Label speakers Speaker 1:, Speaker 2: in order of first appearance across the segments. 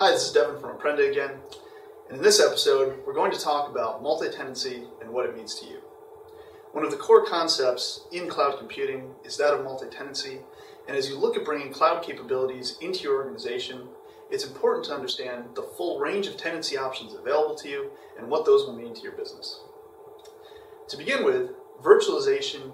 Speaker 1: Hi, this is Devon from Apprenda again. And in this episode, we're going to talk about multi-tenancy and what it means to you. One of the core concepts in cloud computing is that of multi-tenancy, and as you look at bringing cloud capabilities into your organization, it's important to understand the full range of tenancy options available to you and what those will mean to your business. To begin with, virtualization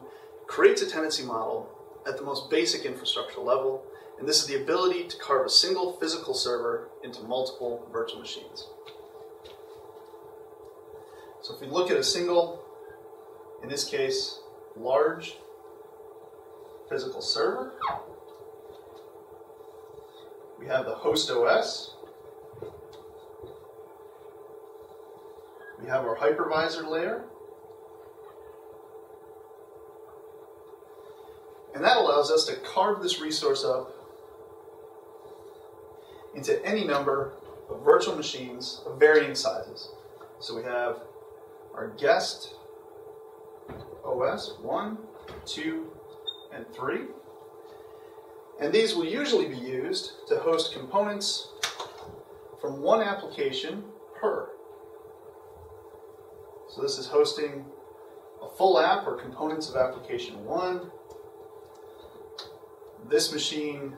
Speaker 1: creates a tenancy model at the most basic infrastructure level and this is the ability to carve a single physical server into multiple virtual machines. So if we look at a single, in this case, large physical server, we have the host OS, we have our hypervisor layer, and that allows us to carve this resource up into any number of virtual machines of varying sizes. So we have our guest OS 1, 2, and 3. And these will usually be used to host components from one application per. So this is hosting a full app or components of application 1. This machine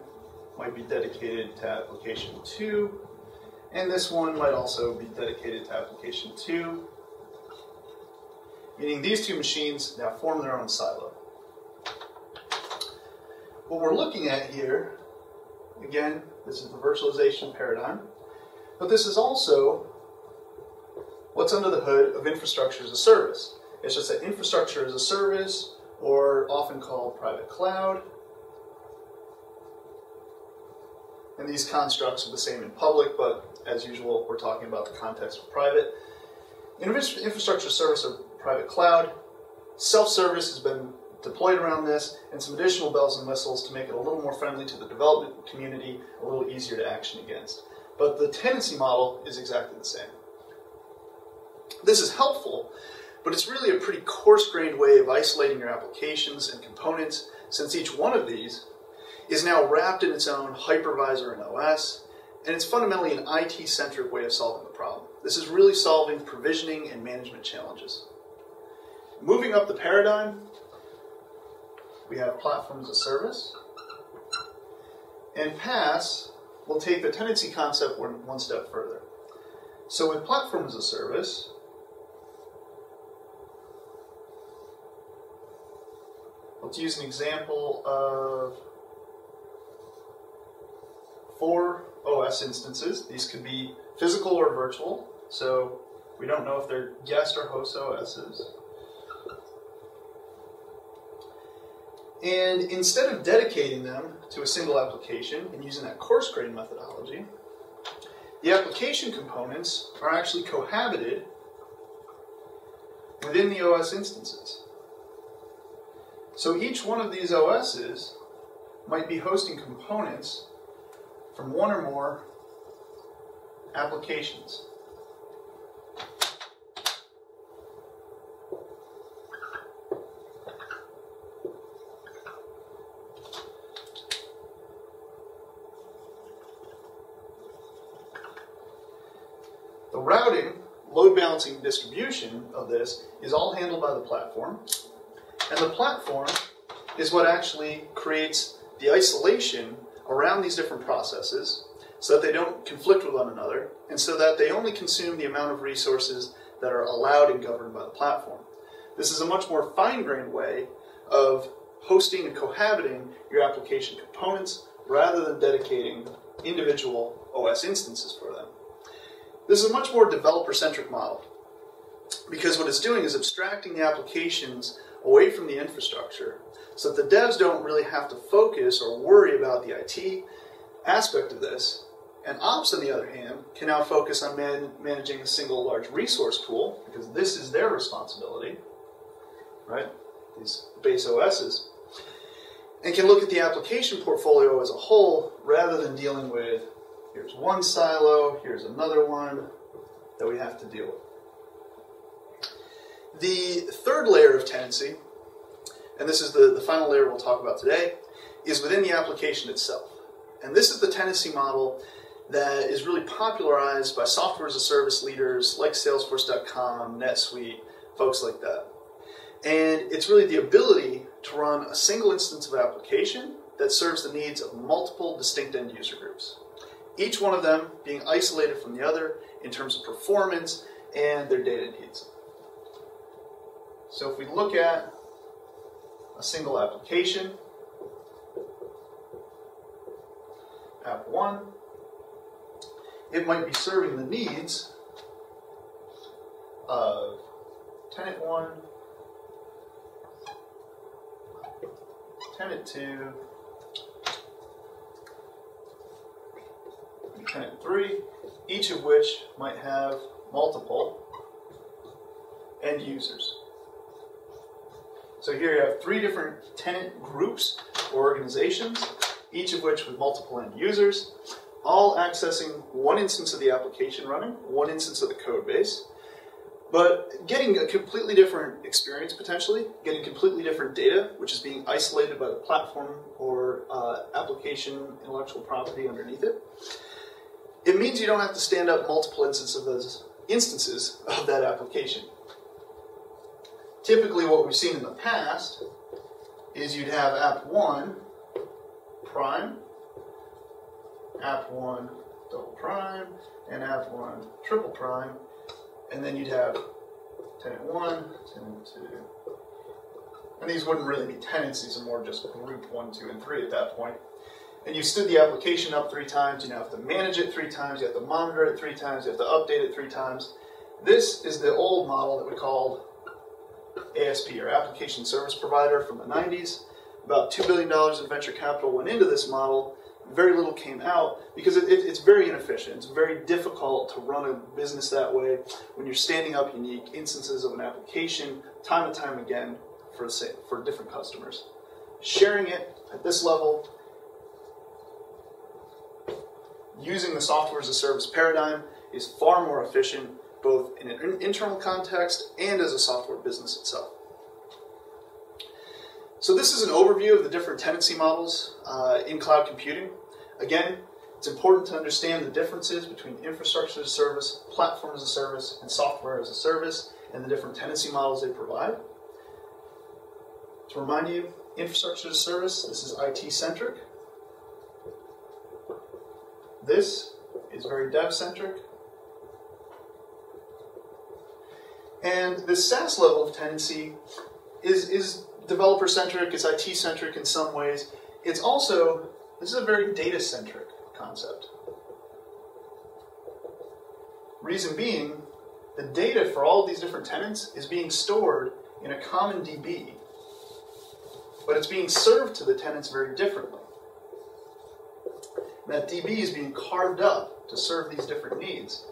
Speaker 1: might be dedicated to application 2, and this one might also be dedicated to application 2, meaning these two machines now form their own silo. What we're looking at here, again, this is the virtualization paradigm, but this is also what's under the hood of infrastructure as a service. It's just that infrastructure as a service, or often called private cloud, And these constructs are the same in public, but as usual, we're talking about the context of private. Infrastructure service of private cloud, self-service has been deployed around this, and some additional bells and whistles to make it a little more friendly to the development community, a little easier to action against. But the tenancy model is exactly the same. This is helpful, but it's really a pretty coarse-grained way of isolating your applications and components, since each one of these is now wrapped in its own hypervisor and OS, and it's fundamentally an IT centric way of solving the problem. This is really solving provisioning and management challenges. Moving up the paradigm, we have platform as a service. And PaaS will take the tenancy concept one step further. So with platform as a service, let's use an example of four OS instances. These could be physical or virtual, so we don't know if they're guest or host OSs. And instead of dedicating them to a single application and using that coarse grain methodology, the application components are actually cohabited within the OS instances. So each one of these OSs might be hosting components from one or more applications. The routing, load balancing distribution of this is all handled by the platform. And the platform is what actually creates the isolation around these different processes so that they don't conflict with one another and so that they only consume the amount of resources that are allowed and governed by the platform. This is a much more fine grained way of hosting and cohabiting your application components rather than dedicating individual OS instances for them. This is a much more developer centric model because what it's doing is abstracting the applications away from the infrastructure so that the devs don't really have to focus or worry about the IT aspect of this. And ops, on the other hand, can now focus on man- managing a single large resource pool because this is their responsibility, right? These base OSs. And can look at the application portfolio as a whole rather than dealing with here's one silo, here's another one that we have to deal with. The third layer of tenancy, and this is the, the final layer we'll talk about today, is within the application itself. And this is the tenancy model that is really popularized by software as a service leaders like Salesforce.com, NetSuite, folks like that. And it's really the ability to run a single instance of application that serves the needs of multiple distinct end user groups. Each one of them being isolated from the other in terms of performance and their data needs. So if we look at a single application, app 1, it might be serving the needs of tenant 1, tenant 2, tenant 3, each of which might have multiple end users. So here you have three different tenant groups or organizations, each of which with multiple end users, all accessing one instance of the application running, one instance of the code base, but getting a completely different experience potentially, getting completely different data, which is being isolated by the platform or uh, application intellectual property underneath it. It means you don't have to stand up multiple instances of those instances of that application. Typically, what we've seen in the past is you'd have app one prime, app one double prime, and app one triple prime, and then you'd have tenant one, tenant two. And these wouldn't really be tenants, these are more just group one, two, and three at that point. And you've stood the application up three times, you now have to manage it three times, you have to monitor it three times, you have to update it three times. This is the old model that we called ASP, or Application Service Provider, from the 90s. About $2 billion in venture capital went into this model. Very little came out because it, it, it's very inefficient. It's very difficult to run a business that way when you're standing up unique instances of an application time and time again for, for different customers. Sharing it at this level, using the software as a service paradigm is far more efficient both in an internal context and as a software business itself. So this is an overview of the different tenancy models uh, in cloud computing. Again, it's important to understand the differences between infrastructure as a service, platform as a service, and software as a service, and the different tenancy models they provide. To remind you, infrastructure as a service, this is IT-centric. This is very dev-centric. And the SaaS level of tenancy is, is developer centric, it's IT centric in some ways. It's also, this is a very data centric concept. Reason being, the data for all these different tenants is being stored in a common DB, but it's being served to the tenants very differently. that DB is being carved up to serve these different needs.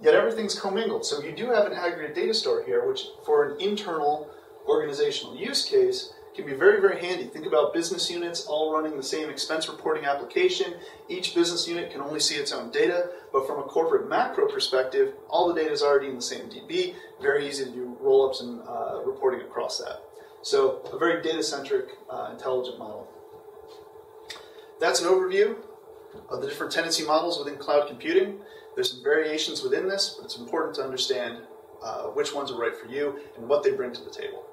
Speaker 1: Yet everything's commingled. So you do have an aggregate data store here, which for an internal organizational use case can be very, very handy. Think about business units all running the same expense reporting application. Each business unit can only see its own data, but from a corporate macro perspective, all the data is already in the same DB. Very easy to do roll-ups and uh, reporting across that. So a very data-centric, uh, intelligent model. That's an overview of the different tenancy models within cloud computing. There's some variations within this, but it's important to understand uh, which ones are right for you and what they bring to the table.